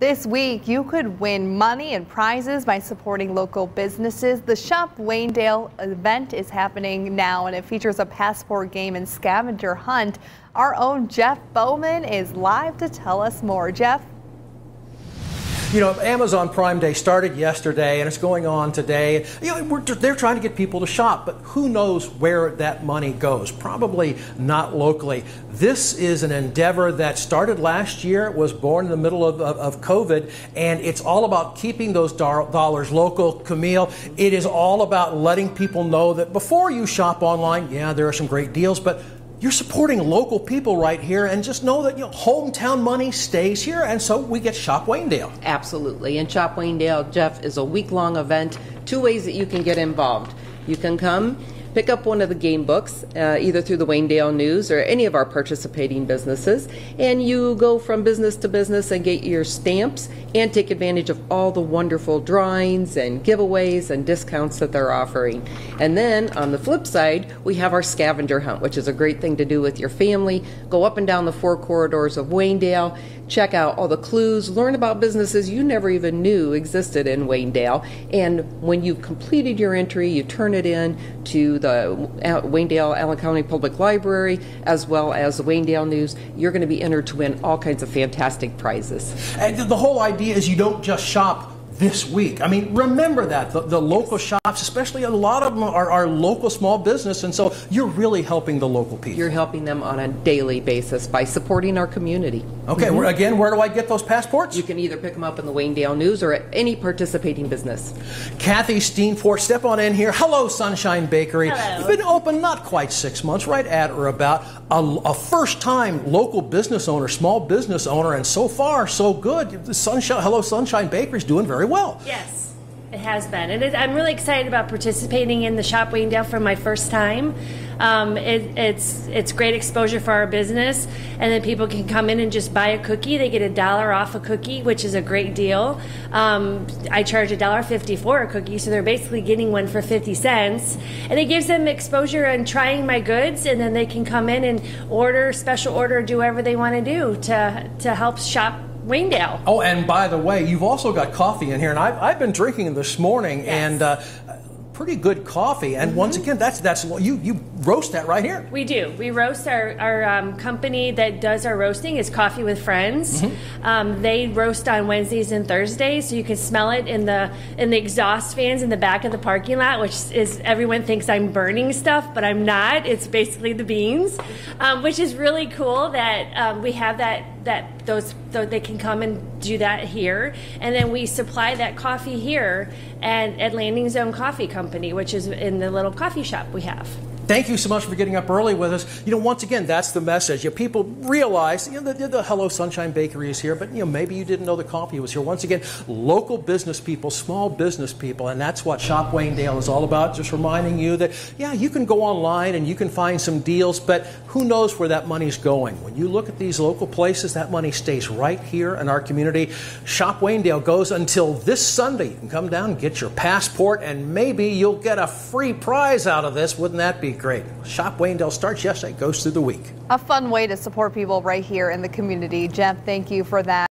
This week, you could win money and prizes by supporting local businesses. The Shop Waynedale event is happening now, and it features a passport game and scavenger hunt. Our own Jeff Bowman is live to tell us more. Jeff? You know, Amazon Prime Day started yesterday and it's going on today. You know, they're trying to get people to shop, but who knows where that money goes? Probably not locally. This is an endeavor that started last year, was born in the middle of, of, of COVID, and it's all about keeping those dollars local. Camille, it is all about letting people know that before you shop online, yeah, there are some great deals, but you're supporting local people right here and just know that you know, hometown money stays here and so we get Shop Waynedale. Absolutely. And Shop Waynedale, Jeff, is a week long event. Two ways that you can get involved. You can come pick up one of the game books, uh, either through the Waynedale News or any of our participating businesses, and you go from business to business and get your stamps and take advantage of all the wonderful drawings and giveaways and discounts that they're offering. And then on the flip side, we have our scavenger hunt, which is a great thing to do with your family. Go up and down the four corridors of Waynedale, check out all the clues, learn about businesses you never even knew existed in Waynedale. And when you've completed your entry, you turn it in to the uh, Waynedale Allen County Public Library as well as the Waynedale News, you're going to be entered to win all kinds of fantastic prizes. And the whole idea is you don't just shop this week. I mean, remember that. The, the local shops, especially a lot of them are, are local small business, and so you're really helping the local people. You're helping them on a daily basis by supporting our community. Okay, mm-hmm. again, where do I get those passports? You can either pick them up in the Waynedale News or at any participating business. Kathy Steenfort, step on in here. Hello, Sunshine Bakery. Hello. Been open not quite six months, right at or about. A, a first time local business owner, small business owner, and so far, so good. Sunshine, Hello, Sunshine Bakery is doing very well. Yes. It has been, and it, I'm really excited about participating in the Shop Waynedale for my first time. Um, it, it's it's great exposure for our business, and then people can come in and just buy a cookie. They get a dollar off a cookie, which is a great deal. Um, I charge a dollar fifty for a cookie, so they're basically getting one for fifty cents, and it gives them exposure and trying my goods, and then they can come in and order special order, do whatever they want to do to to help shop Waynedale. Oh, and by the way, you've also got coffee in here, and I've, I've been drinking this morning, yes. and uh, pretty good coffee. And mm-hmm. once again, that's that's you you roast that right here. We do. We roast our our um, company that does our roasting is Coffee with Friends. Mm-hmm. Um, they roast on Wednesdays and Thursdays, so you can smell it in the in the exhaust fans in the back of the parking lot, which is everyone thinks I'm burning stuff, but I'm not. It's basically the beans, um, which is really cool that um, we have that that those so they can come and do that here, and then we supply that coffee here and at Landing Zone Coffee Company, which is in the little coffee shop we have. Thank you so much for getting up early with us. You know, once again, that's the message. You know, people realize, you know, the, the, Hello Sunshine Bakery is here, but, you know, maybe you didn't know the coffee was here. Once again, local business people, small business people, and that's what Shop Waynedale is all about. Just reminding you that, yeah, you can go online and you can find some deals, but who knows where that money's going. When you look at these local places, that money stays right here in our community. Shop Waynedale goes until this Sunday. You can come down, get your passport, and maybe you'll get a free prize out of this. Wouldn't that be great. Shop Waynedale starts yesterday, goes through the week. A fun way to support people right here in the community. Jeff, thank you for that.